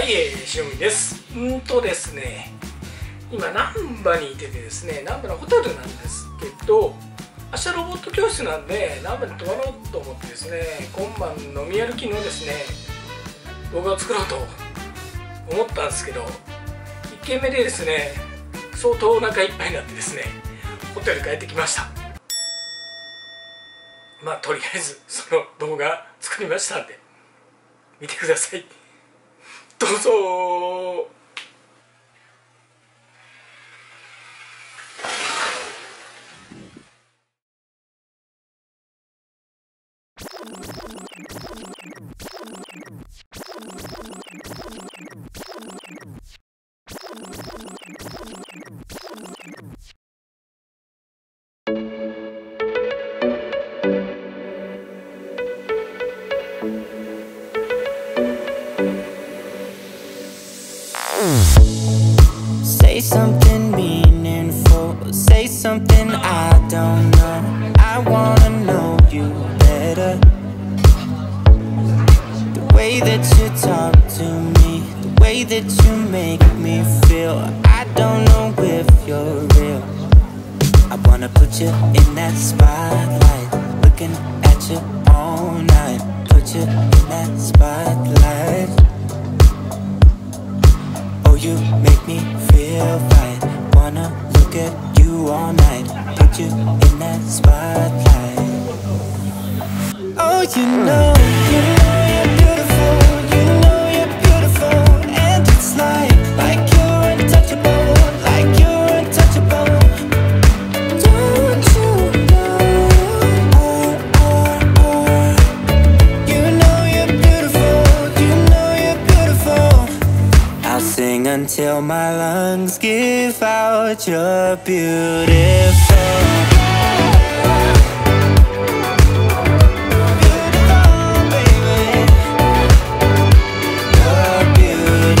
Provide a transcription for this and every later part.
はい、えー、しのみです。うんとですね今難波にいててですね難波のホテルなんですけど明日ロボット教室なんで難波に泊まろうと思ってですね今晩飲み歩きのですね動画を作ろうと思ったんですけど1軒目でですね相当お腹いっぱいになってですねホテル帰ってきました。まあとりあえずその動画作りましたんで見てください。どうぞ Say something meaningful. Say something I don't know. I wanna know you better. The way that you talk to me The way that you make me feel I don't know if you're real. I wanna put you in that spotlight. Looking at you all night. Put you in that spotlight you make me feel right Wanna look at you all night. Put you in that spotlight until my lungs give out your beautiful are You're beautiful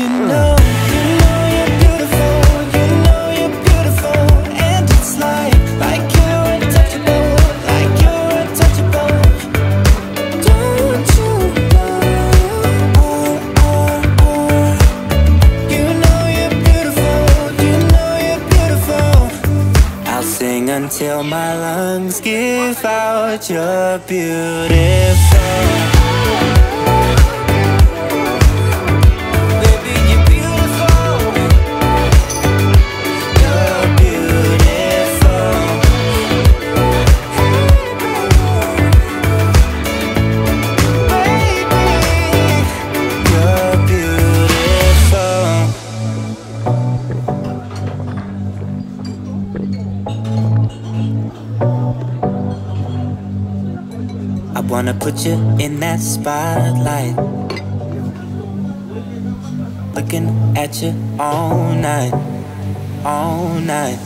you know, you know you're beautiful You know you're beautiful. And it's like, like you're untouchable, like you're untouchable. Don't you know, You know you're beautiful, you know you're beautiful. I'll sing until my lungs give out. You're beautiful I Wanna put you in that spotlight Looking at you all night, all night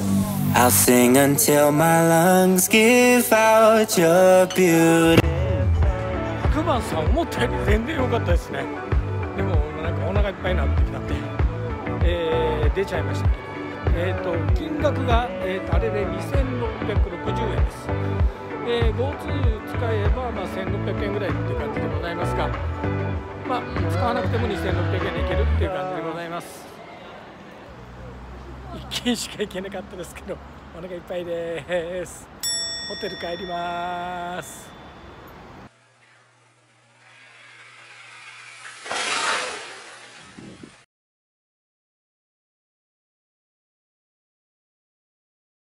I'll sing until my lungs give out your beauty 100番さん思ったより全然良かったですねでもなんかお腹いっぱいになってきたんで、えー、出ちゃいましたけどえ、ー、と金額が、えーと、あれで2660円ですえー、GoTo、1600円ぐらいっていう感じでございますが、まあ、使わなくても2600円でいけるっていう感じでございます。1軒しか行けなかったですけどお腹いっぱいです。ホテル帰ります。